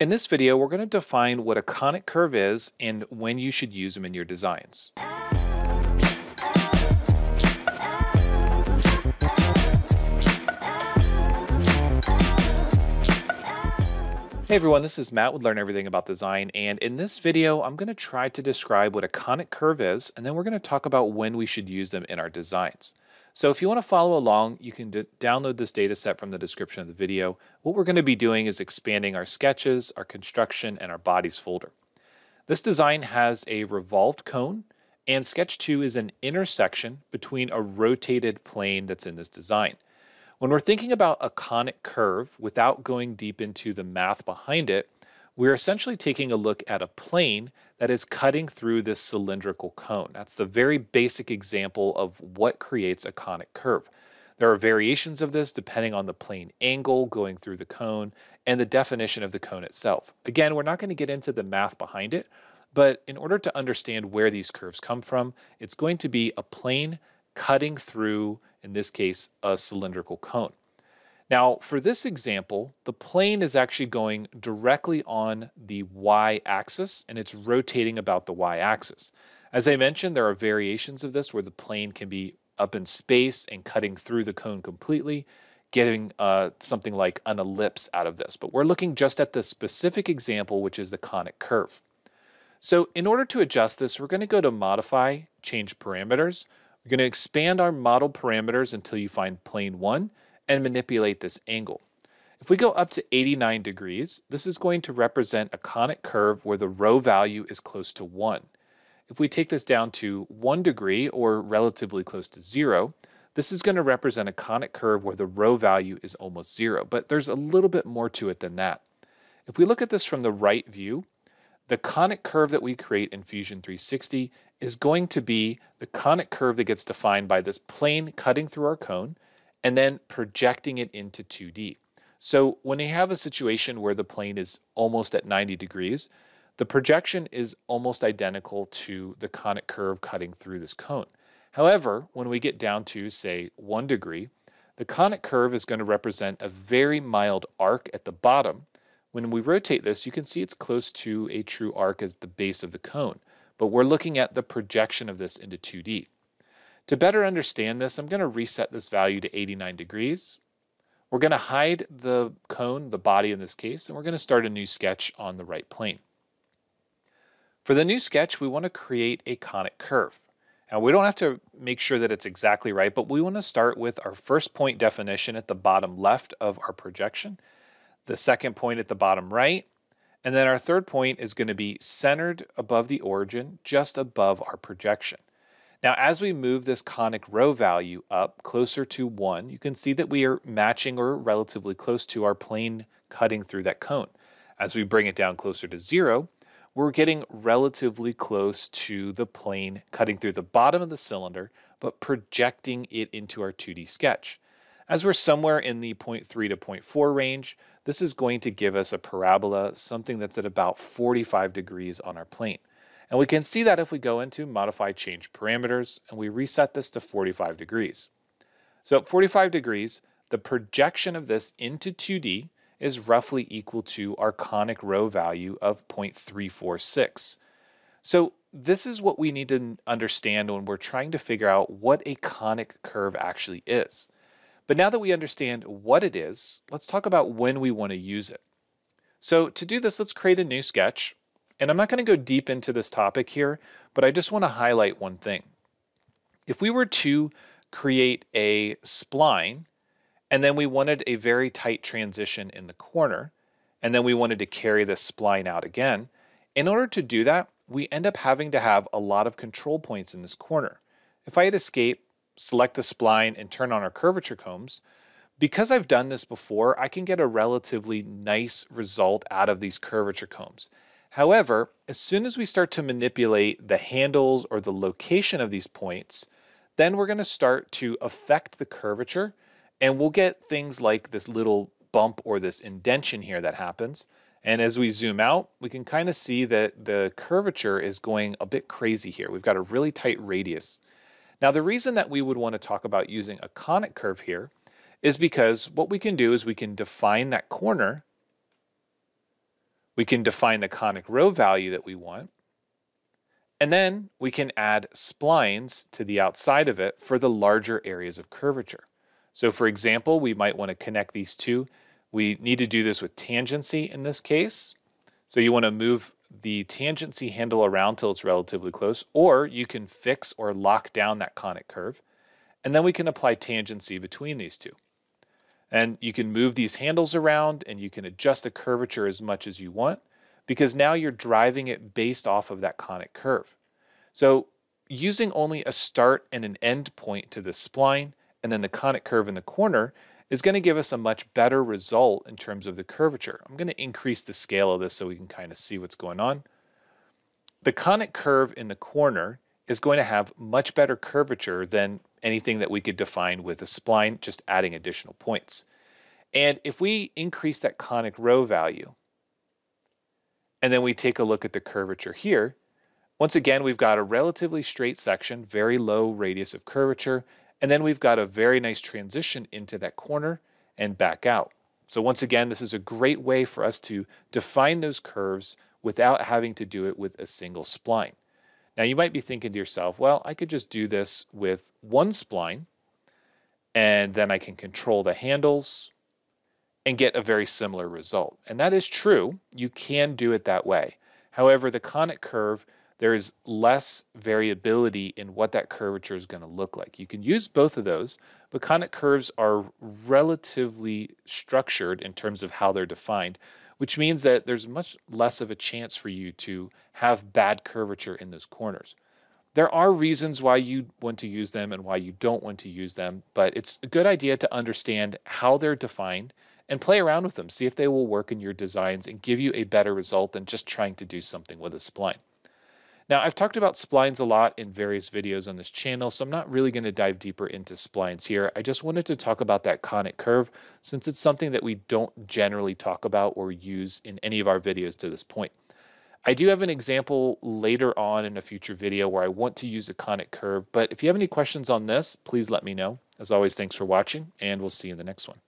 In this video, we're going to define what a conic curve is and when you should use them in your designs. Hey everyone, this is Matt with Learn Everything About Design, and in this video, I'm going to try to describe what a conic curve is, and then we're going to talk about when we should use them in our designs. So if you want to follow along, you can download this data set from the description of the video. What we're going to be doing is expanding our sketches, our construction, and our bodies folder. This design has a revolved cone, and sketch 2 is an intersection between a rotated plane that's in this design. When we're thinking about a conic curve without going deep into the math behind it, we're essentially taking a look at a plane that is cutting through this cylindrical cone. That's the very basic example of what creates a conic curve. There are variations of this depending on the plane angle going through the cone and the definition of the cone itself. Again, we're not going to get into the math behind it, but in order to understand where these curves come from, it's going to be a plane cutting through in this case, a cylindrical cone. Now, for this example, the plane is actually going directly on the y-axis and it's rotating about the y-axis. As I mentioned, there are variations of this where the plane can be up in space and cutting through the cone completely, getting uh, something like an ellipse out of this. But we're looking just at the specific example, which is the conic curve. So in order to adjust this, we're going to go to Modify, Change Parameters. We're going to expand our model parameters until you find plane 1 and manipulate this angle. If we go up to 89 degrees, this is going to represent a conic curve where the rho value is close to 1. If we take this down to 1 degree, or relatively close to 0, this is going to represent a conic curve where the rho value is almost 0, but there's a little bit more to it than that. If we look at this from the right view, the conic curve that we create in Fusion 360 is going to be the conic curve that gets defined by this plane cutting through our cone and then projecting it into 2D. So when you have a situation where the plane is almost at 90 degrees, the projection is almost identical to the conic curve cutting through this cone. However, when we get down to, say, 1 degree, the conic curve is going to represent a very mild arc at the bottom. When we rotate this, you can see it's close to a true arc as the base of the cone but we're looking at the projection of this into 2D. To better understand this, I'm going to reset this value to 89 degrees. We're going to hide the cone, the body in this case, and we're going to start a new sketch on the right plane. For the new sketch, we want to create a conic curve. Now, we don't have to make sure that it's exactly right, but we want to start with our first point definition at the bottom left of our projection, the second point at the bottom right, and then our third point is going to be centered above the origin, just above our projection. Now, as we move this conic rho value up closer to 1, you can see that we are matching or relatively close to our plane cutting through that cone. As we bring it down closer to 0, we're getting relatively close to the plane cutting through the bottom of the cylinder, but projecting it into our 2D sketch. As we're somewhere in the 0.3 to 0.4 range, this is going to give us a parabola, something that's at about 45 degrees on our plane. And we can see that if we go into Modify Change Parameters and we reset this to 45 degrees. So at 45 degrees, the projection of this into 2D is roughly equal to our conic rho value of 0.346. So this is what we need to understand when we're trying to figure out what a conic curve actually is. But now that we understand what it is, let's talk about when we want to use it. So to do this, let's create a new sketch. And I'm not going to go deep into this topic here, but I just want to highlight one thing. If we were to create a spline, and then we wanted a very tight transition in the corner, and then we wanted to carry this spline out again, in order to do that, we end up having to have a lot of control points in this corner. If I hit escape, select the spline, and turn on our curvature combs, because I've done this before, I can get a relatively nice result out of these curvature combs. However, as soon as we start to manipulate the handles or the location of these points, then we're going to start to affect the curvature and we'll get things like this little bump or this indention here that happens. And as we zoom out, we can kind of see that the curvature is going a bit crazy here. We've got a really tight radius. Now, the reason that we would want to talk about using a conic curve here is because what we can do is we can define that corner. We can define the conic rho value that we want. And then we can add splines to the outside of it for the larger areas of curvature. So for example, we might want to connect these two. We need to do this with tangency in this case. So you want to move the tangency handle around till it's relatively close, or you can fix or lock down that conic curve. And then we can apply tangency between these two. And you can move these handles around and you can adjust the curvature as much as you want because now you're driving it based off of that conic curve. So using only a start and an end point to the spline and then the conic curve in the corner is going to give us a much better result in terms of the curvature. I'm going to increase the scale of this so we can kind of see what's going on. The conic curve in the corner is going to have much better curvature than anything that we could define with a spline, just adding additional points. And if we increase that conic rho value, and then we take a look at the curvature here, once again, we've got a relatively straight section, very low radius of curvature, and then we've got a very nice transition into that corner and back out. So once again, this is a great way for us to define those curves without having to do it with a single spline. Now you might be thinking to yourself, well, I could just do this with one spline and then I can control the handles and get a very similar result. And that is true. You can do it that way. However, the conic curve there is less variability in what that curvature is going to look like. You can use both of those, but conic curves are relatively structured in terms of how they're defined, which means that there's much less of a chance for you to have bad curvature in those corners. There are reasons why you want to use them and why you don't want to use them, but it's a good idea to understand how they're defined and play around with them. See if they will work in your designs and give you a better result than just trying to do something with a spline. Now, I've talked about splines a lot in various videos on this channel, so I'm not really going to dive deeper into splines here. I just wanted to talk about that conic curve since it's something that we don't generally talk about or use in any of our videos to this point. I do have an example later on in a future video where I want to use a conic curve, but if you have any questions on this, please let me know. As always, thanks for watching, and we'll see you in the next one.